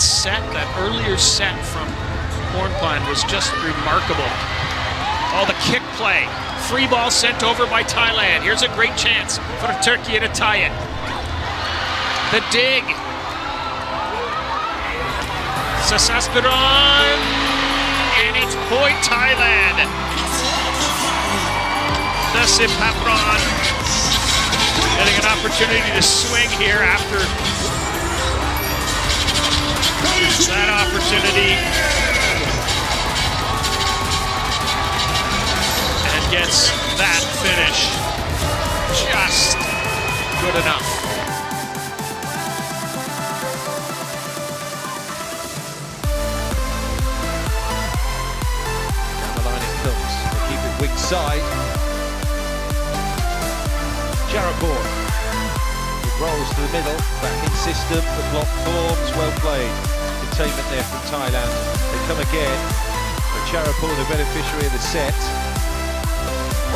that set, that earlier set from Pornpun was just remarkable. Oh, the kick play. Free ball sent over by Thailand. Here's a great chance for Turkey to tie it. The dig. Sasaspiron. And it's point Thailand. Nasib Papron getting an opportunity to swing here after that opportunity. And gets that finish just good enough. Rolls to the middle. Back in system. The block forms. Well played. Containment there from Thailand. They come again. But Charapur, the beneficiary of the set.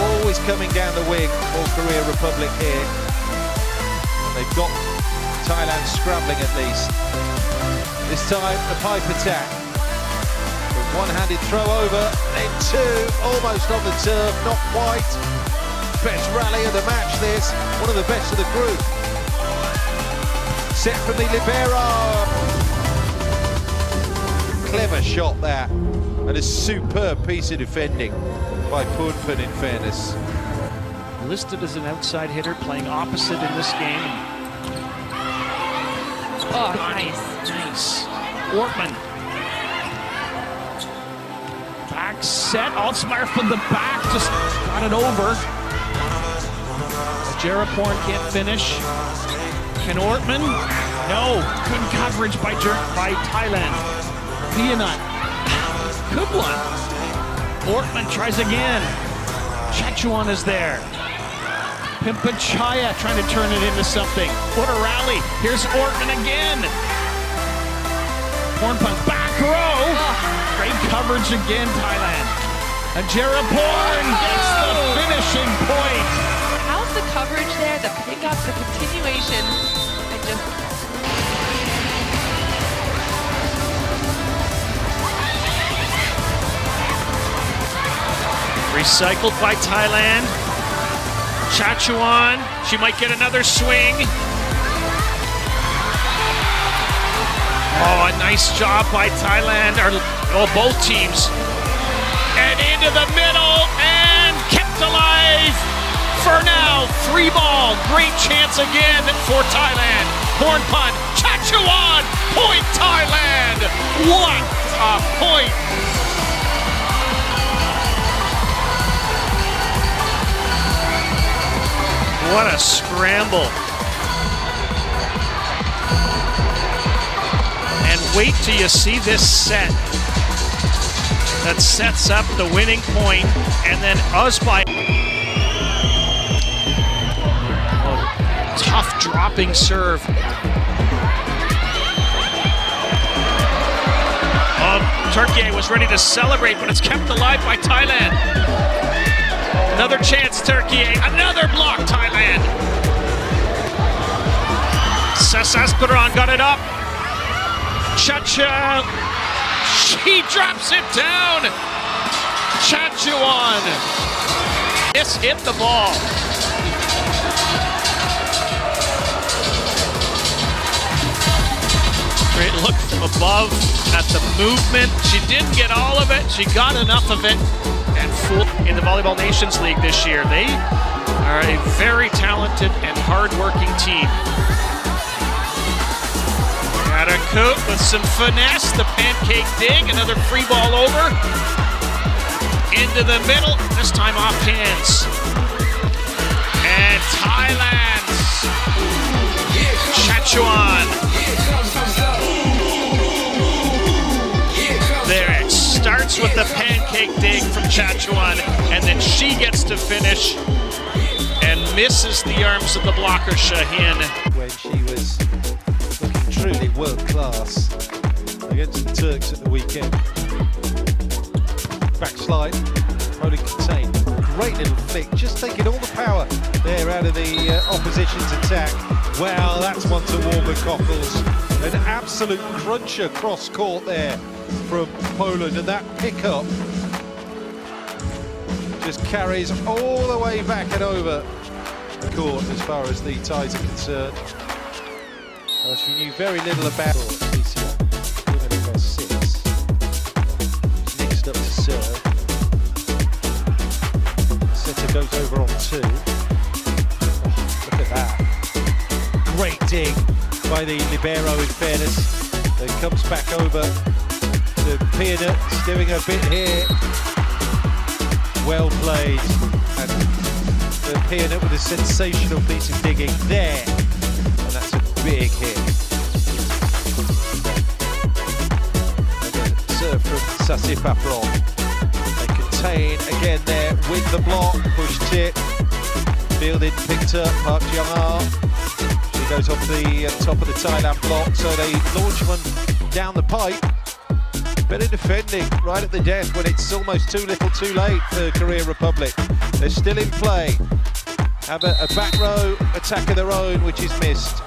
Always coming down the wing. All Korea Republic here. And they've got Thailand scrambling at least. This time, the pipe attack. One-handed throw over, then two, almost on the turf, not quite. Best rally of the match this, one of the best of the group. Set from the libero. Clever shot there. and a superb piece of defending by Pornpun in fairness. Listed as an outside hitter, playing opposite in this game. Oh, nice. Nice. Orthmann. Back set. Altsmeyer from the back. Just got it over. Jaraporn can't finish. Can Orthmann? No. Good coverage by Jer by Thailand. Piyanut. Good one. Orthmann tries again. Chatchu-on is there. Pimpichaya trying to turn it into something. What a rally. Here's Orthmann again. Pornpun back row. Great coverage again, Thailand. And Jaraporn gets the oh! finishing point. How's the coverage there? The pickup, the continuation. I Recycled by Thailand. Chatchu-on. She might get another swing. Oh, a nice job by Thailand. Or, oh, both teams. And into the middle and kept alive for now. Three ball. Great chance again for Thailand. Horn punt. Chatchu-on. Point Thailand. What a point. What a scramble. And wait till you see this set that sets up the winning point, and then Usby. Dropping serve. Oh, Turkey was ready to celebrate, but it's kept alive by Thailand. Another chance, Turkey. Another block, Thailand. Sasaspiron got it up. Chacha. She drops it down. Chatchu-on. This hit the ball. Great look from above at the movement. She didn't get all of it. She got enough of it and full in the Volleyball Nations League this year. They are a very talented and hard-working team. Got a coat with some finesse, the pancake dig, another free ball over. Into the middle, this time off hands. And Thailand's Chatchu-on. With the pancake dig from Chatchu-on, and then she gets to finish and misses the arms of the blocker, Shaheen. when she was looking truly world class against the Turks at the weekend. Backslide, holding contained. Great little flick, just taking all the power there out of the uh, opposition's attack. Well, that's one to the cockles. An absolute cruncher cross court there from Poland, and that pickup just carries all the way back and over the court as far as the ties are concerned. Well, she knew very little about Alicia. Women up to serve. Setter goes over on two. Look at that. Great dig by the libero in fairness. Then comes back over to Piyanut, doing a bit here. Well played. And the Piyanut with a sensational piece of digging there. And that's a big hit. And a serve from Sasipaporn. They contain again there with the block, push tip. Fielded, picked up, Park Jung-ah. She goes off the uh, top of the Thailand block, so they launch one down the pipe. Better defending right at the death when it's almost too little too late for Korea Republic. They're still in play. Have a, a back row attack of their own, which is missed.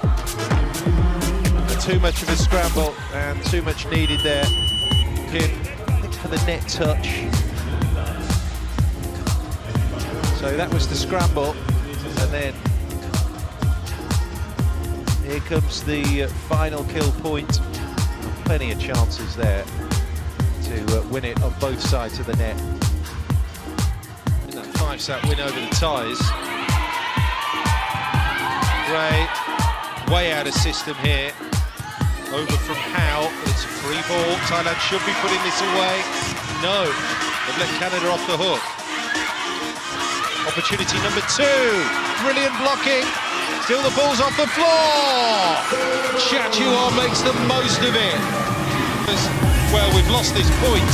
Too much of a scramble and too much needed there. I for the net touch. So that was the scramble, and then here comes the final kill point. Plenty of chances there to uh, win it on both sides of the net. In that five-set win over the ties. Gray, way out of system here. Over from Howe, it's a free ball. Thailand should be putting this away. No, they've let Canada off the hook. Opportunity number two. Brilliant blocking. Still the ball's off the floor. Chatchu-on makes the most of it. Well, we've lost this point.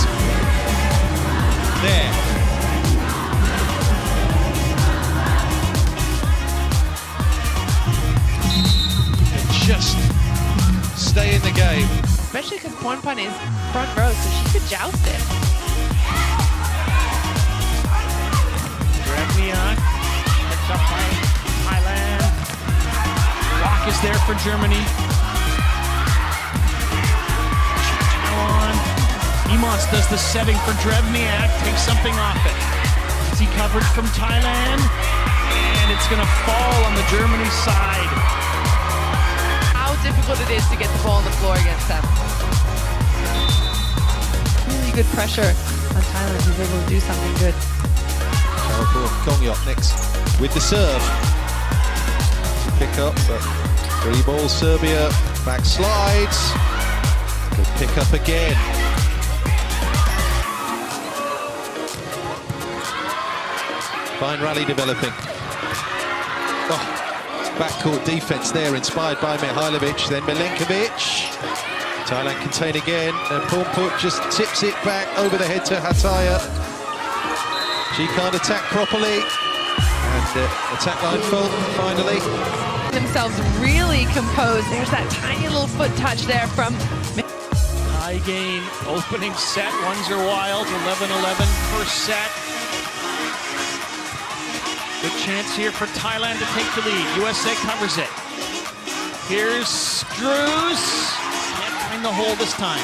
There. And just stay in the game. Especially because Pornpun is front row, so she could joust it. Drewniok, picked up by Thailand. Block is there for Germany. Emos does the setting for Drewniok, takes something off it. See coverage from Thailand, and it's going to fall on the Germany side. How difficult it is to get the ball on the floor against them. Really good pressure on Thailand. He's able to do something good. Charapur Kongyok next with the serve. Pick up, but three ball Serbia. Back slides. Good pick up again. Fine rally developing. Oh, backcourt defense there, inspired by Mihajlovic. Then Milenkovic. Thailand contain again, and Pornpun just tips it back over the head to Hattaya. She can't attack properly. And uh, attack line full, finally. Themselves really composed. There's that tiny little foot touch there from High gain, opening set, ones are wild, 11-11 first set. Good chance here for Thailand to take the lead. USA covers it. Here's Drews. Can't find the hole this time.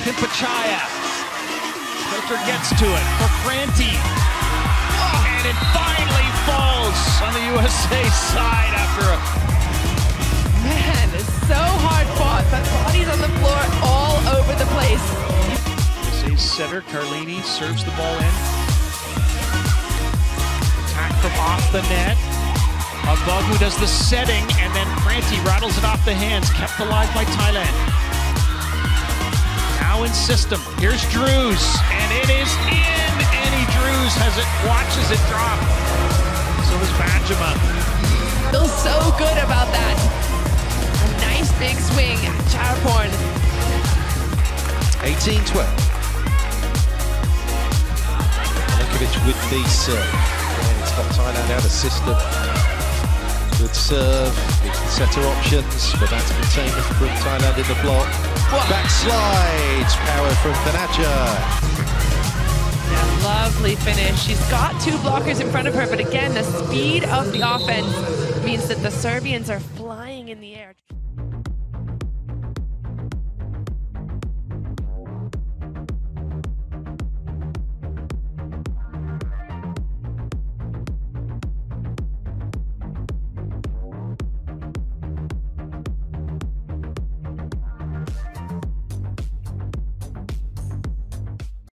Pimpichaya. Filter gets to it for Franti. Oh, and it finally falls on the USA side after a Man, it's so hard fought, but bodies on the floor all over the place. USA's setter, Carlini, serves the ball in. Attack from off the net. Agbagu does the setting, and then Franti rattles it off the hands, kept alive by Thailand. Now in system. Here's Drews, and it is in. Annie Drews has it, watches it drop. So does Bajima. Feels so good about that. A nice big swing. Charaporn 18-12. Milenkovic with the serve. Got Thailand out of system. Good serve, setter options, but that's containment from Thailand in the block. Back slides, power from Thanacha. Yeah, lovely finish. She's got two blockers in front of her, but again, the speed of the offense means that the Serbians are flying in the air.